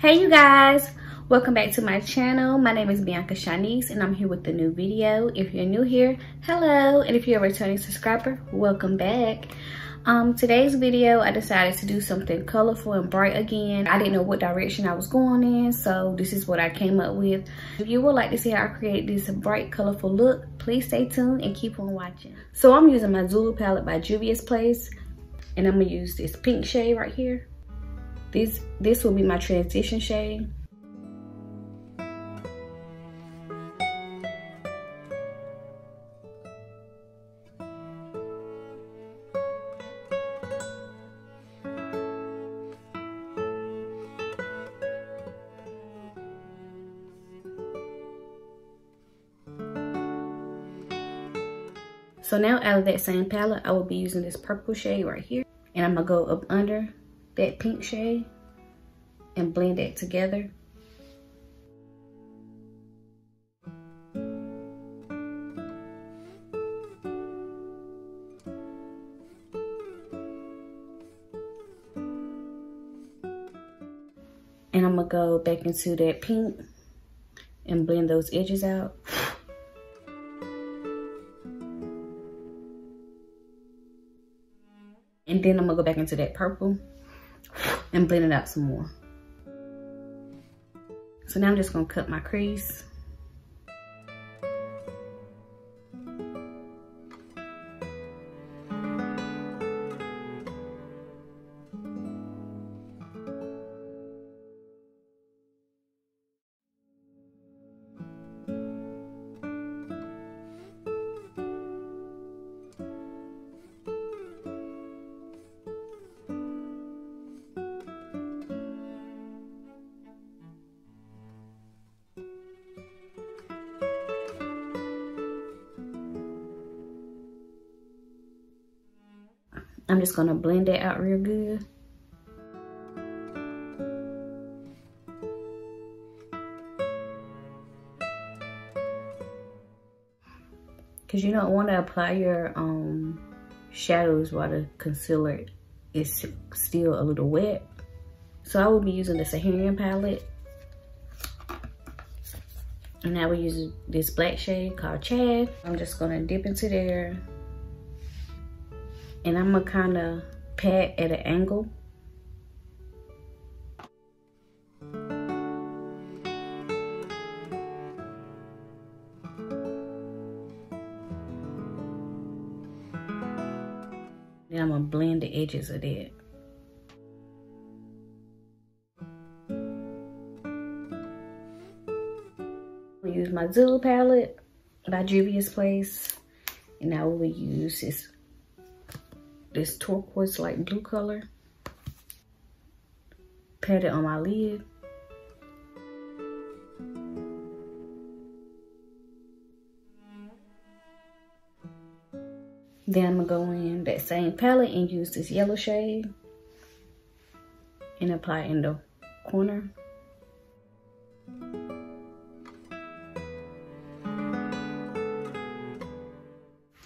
Hey you guys, welcome back to my channel. My name is Bianca Shanice and I'm here with a new video. If you're new here, hello. And if you're a returning subscriber, welcome back. Um, today's video, I decided to do something colorful and bright again. I didn't know what direction I was going in, so this is what I came up with. If you would like to see how I create this bright, colorful look, please stay tuned and keep on watching. So I'm using my Zulu palette by Juvia's Place, and I'm gonna use this pink shade right here. This, this will be my transition shade. So now out of that same palette, I will be using this purple shade right here. And I'm gonna go up under that pink shade and blend that together. And I'm gonna go back into that pink and blend those edges out. And then I'm gonna go back into that purple and blend it out some more. So now I'm just gonna cut my crease. I'm just gonna blend it out real good. Cause you don't wanna apply your um, shadows while the concealer is still a little wet. So I will be using the Saharan palette. And now we use this black shade called Chad. I'm just gonna dip into there and I'm gonna kind of pat at an angle. Then I'm gonna blend the edges of that. use my Zulu palette by Juvia's Place. And I will use this this turquoise light blue color. Pat it on my lid. Then I'm gonna go in that same palette and use this yellow shade and apply in the corner.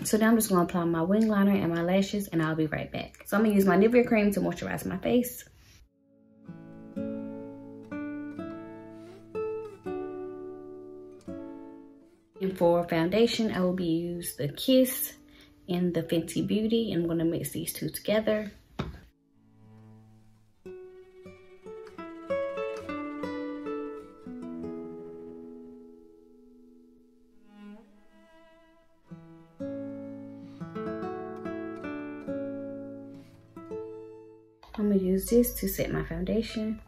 So now I'm just gonna apply my wing liner and my lashes and I'll be right back. So I'm gonna use my Nivea cream to moisturize my face. And for foundation, I will be use the Kiss and the Fenty Beauty. I'm gonna mix these two together. I'm gonna use this to set my foundation.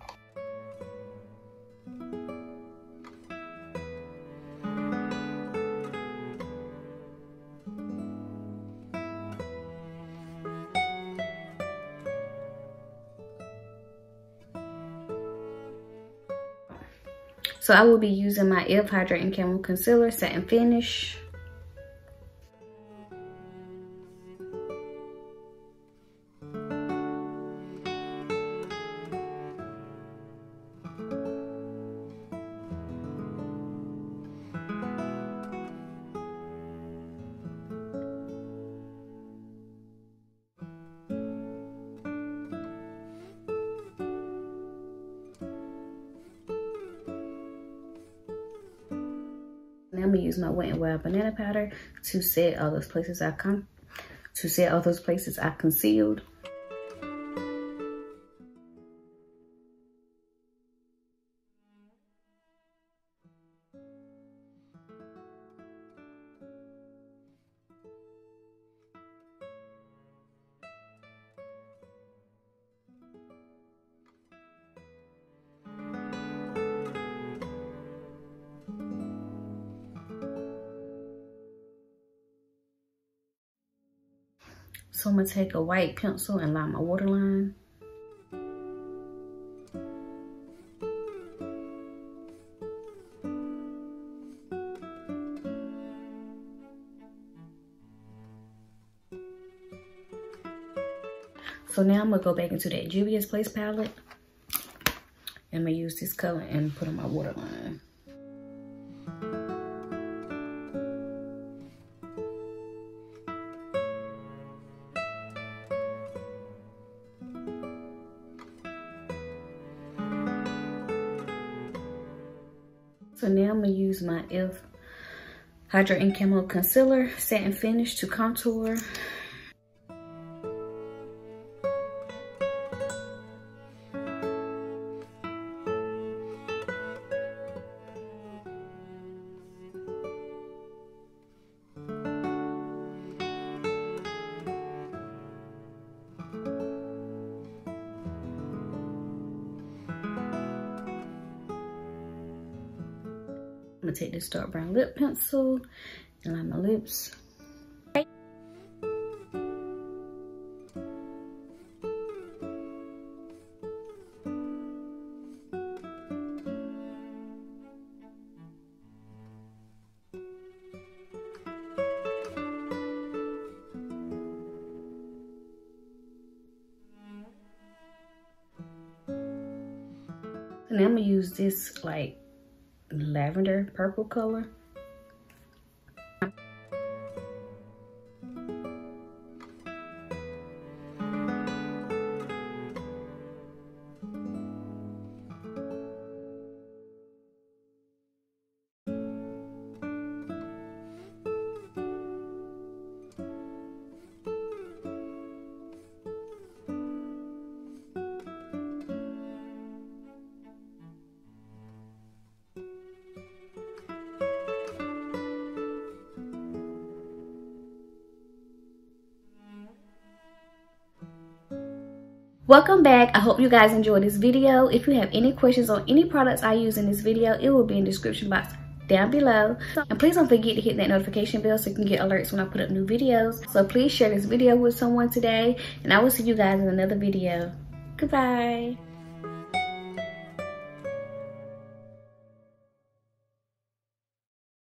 So I will be using my e.l.f. Hydrating Camo Concealer Satin Finish. I'm gonna use my Wet n Wild banana powder to set all those places I come to set all those places I concealed. So I'm gonna take a white pencil and line my waterline. So now I'm gonna go back into that Juvia's Place palette. And I'm gonna use this color and put on my waterline. So now I'm gonna use my e.l.f. and Camo Concealer Satin Finish to contour. Gonna take this dark brown lip pencil and line my lips. And I'm gonna use this like lavender purple color. Welcome back. I hope you guys enjoyed this video. If you have any questions on any products i use in this video it will be in the description box down below. And please don't forget to hit that notification bell so you can get alerts when i put up new videos. So please share this video with someone today and i will see you guys in another video. Goodbye